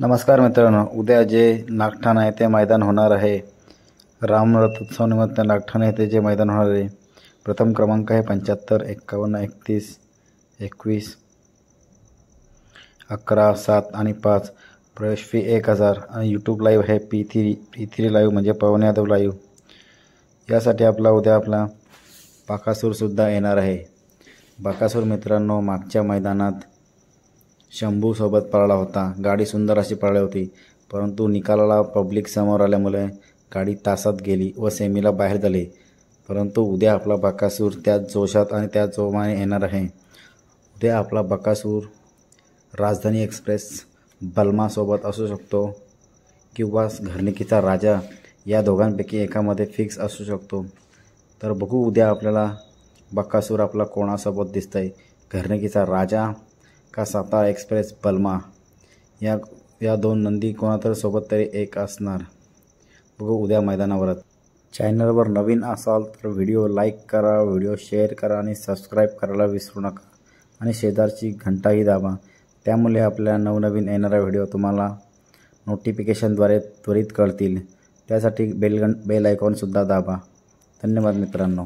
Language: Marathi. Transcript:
नमस्कार मित्रांनो उद्या जे नागठाणा येथे मैदान होणार आहे. रामरथोत्सवानिमित्त नागठाणा येथे जे मैदान होणार आहे. प्रथम क्रमांक आहे पंच्याहत्तर एक्कावन्न एकतीस एकवीस अकरा सात आणि पाच. प्रवेश फी एक हजार आणि यूट्यूब लाईव्ह आहे P three P three live म्हणजे पवन यादव लाईव्ह यासाठी आपला उद्या आपला बाकासूरसुद्धा येणार आहे. बाकासूर मित्रांनो मागच्या मैदानात शंभूसोबत पळाला होता. गाडी सुंदर अशी पळाली होती. परंतु निकालाला पब्लिक समोर आल्यामुळे गाडी तासात गेली व सेमीला बाहेर झाली. परंतु उद्या आपला बकासूर त्याच जोशात आणि त्या जोमाने येणार आहे. उद्या आपला बकासूर राजधानी एक्सप्रेस बलमासोबत असू शकतो किंवा घरनिकीचा राजा या दोघांपैकी एकामध्ये फिक्स असू शकतो. तर बघू उद्या आपल्याला बक्कासूर आपला कोणासोबत दिसतंय? घरनिकीचा राजा का सातारा एक्सप्रेस पलमा? या या दोन नंदी कोणातरी सोबत तरी एक असणार. बघू उद्या मैदानावरच. चॅनलवर नवीन असाल तर व्हिडिओ लाईक करा व्हिडिओ शेअर करा आणि सबस्क्राईब करायला विसरू नका. आणि शेजारची घंटाही दाबा. त्यामुळे आपल्या नवनवीन येणारा व्हिडिओ तुम्हाला नोटिफिकेशनद्वारे त्वरित कळतील. त्यासाठी बेल बेल आयकॉनसुद्धा दाबा. धन्यवाद मित्रांनो.